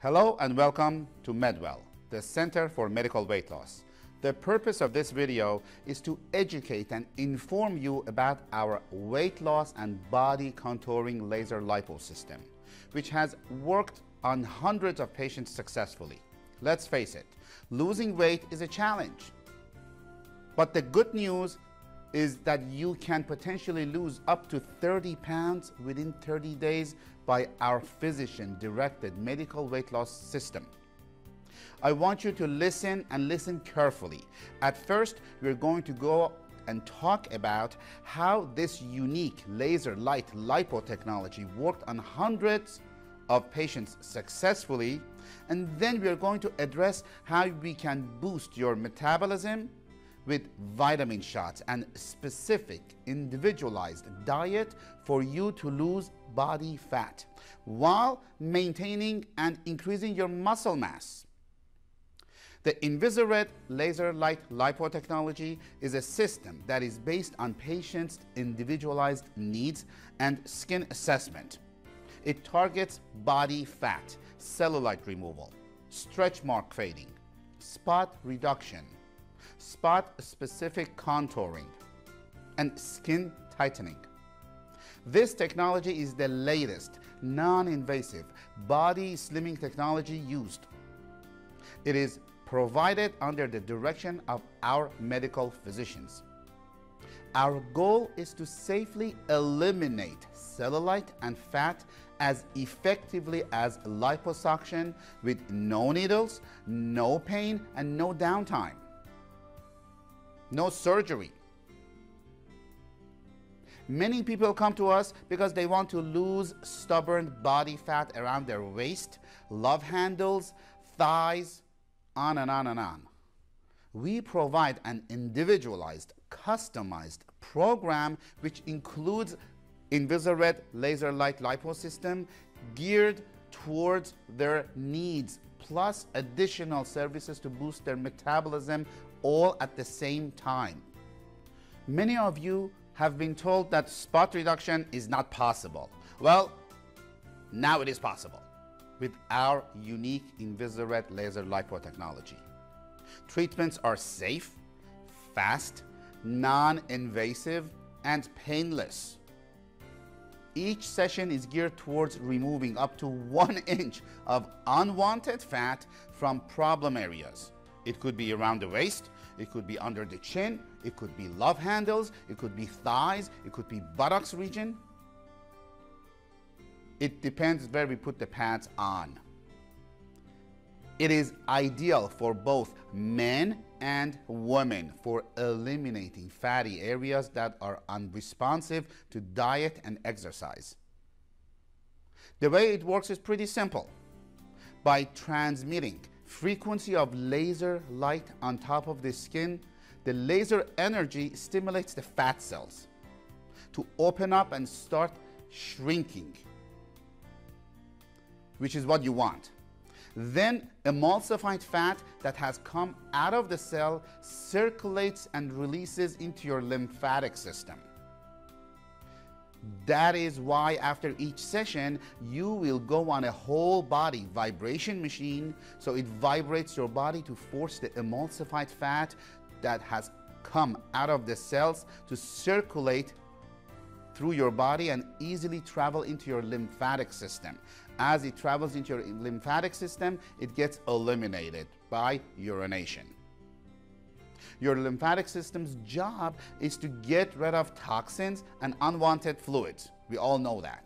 Hello and welcome to Medwell, the Center for Medical Weight Loss. The purpose of this video is to educate and inform you about our weight loss and body contouring laser lipo system, which has worked on hundreds of patients successfully. Let's face it, losing weight is a challenge. But the good news is that you can potentially lose up to 30 pounds within 30 days by our physician directed medical weight loss system. I want you to listen and listen carefully. At first, we're going to go and talk about how this unique laser light lipo technology worked on hundreds of patients successfully. And then we're going to address how we can boost your metabolism with vitamin shots and specific individualized diet for you to lose body fat while maintaining and increasing your muscle mass. The Invisa-Red Laser Light Lipo technology is a system that is based on patients' individualized needs and skin assessment. It targets body fat, cellulite removal, stretch mark fading, spot reduction, spot specific contouring, and skin tightening. This technology is the latest non-invasive body slimming technology used. It is provided under the direction of our medical physicians. Our goal is to safely eliminate cellulite and fat as effectively as liposuction with no needles, no pain, and no downtime. No surgery. Many people come to us because they want to lose stubborn body fat around their waist, love handles, thighs, on and on and on. We provide an individualized, customized program which includes Invisa-Red laser light lipo system geared towards their needs, plus additional services to boost their metabolism all at the same time. Many of you have been told that spot reduction is not possible. Well, now it is possible with our unique Invisa-Red laser lipo technology. Treatments are safe, fast, non-invasive, and painless. Each session is geared towards removing up to one inch of unwanted fat from problem areas. It could be around the waist, it could be under the chin, it could be love handles, it could be thighs, it could be buttocks region. It depends where we put the pads on. It is ideal for both men and women for eliminating fatty areas that are unresponsive to diet and exercise. The way it works is pretty simple. By transmitting frequency of laser light on top of the skin, the laser energy stimulates the fat cells to open up and start shrinking, which is what you want. Then emulsified fat that has come out of the cell circulates and releases into your lymphatic system. That is why after each session, you will go on a whole body vibration machine. So it vibrates your body to force the emulsified fat that has come out of the cells to circulate through your body and easily travel into your lymphatic system. As it travels into your lymphatic system, it gets eliminated by urination. Your lymphatic system's job is to get rid of toxins and unwanted fluids. We all know that.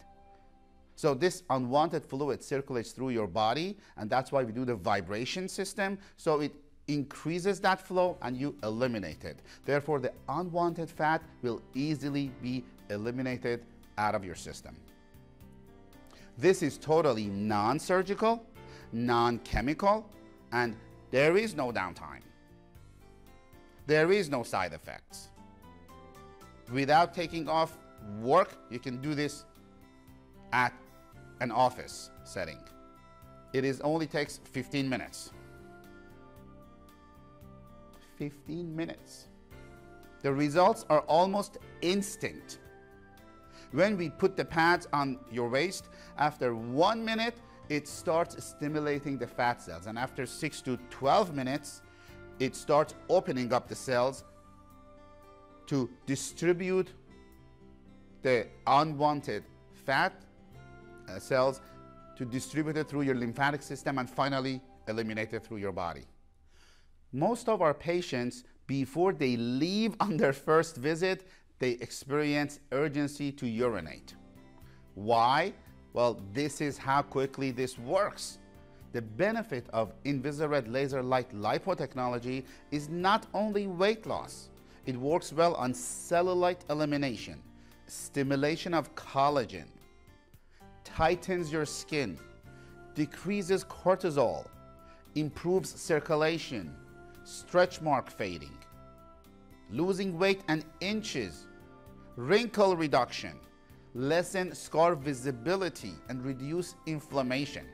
So this unwanted fluid circulates through your body, and that's why we do the vibration system. So it increases that flow and you eliminate it. Therefore, the unwanted fat will easily be eliminated out of your system. This is totally non-surgical, non-chemical, and there is no downtime. There is no side effects. Without taking off work, you can do this at an office setting. It is only takes 15 minutes. 15 minutes. The results are almost instant. When we put the pads on your waist, after one minute, it starts stimulating the fat cells. And after 6 to 12 minutes, it starts opening up the cells to distribute the unwanted fat uh, cells to distribute it through your lymphatic system and finally eliminate it through your body. Most of our patients, before they leave on their first visit, they experience urgency to urinate. Why? Well, this is how quickly this works. The benefit of Invisa-Red laser light lipo technology is not only weight loss, it works well on cellulite elimination, stimulation of collagen, tightens your skin, decreases cortisol, improves circulation, stretch mark fading, losing weight and inches, wrinkle reduction, lessen scar visibility, and reduce inflammation.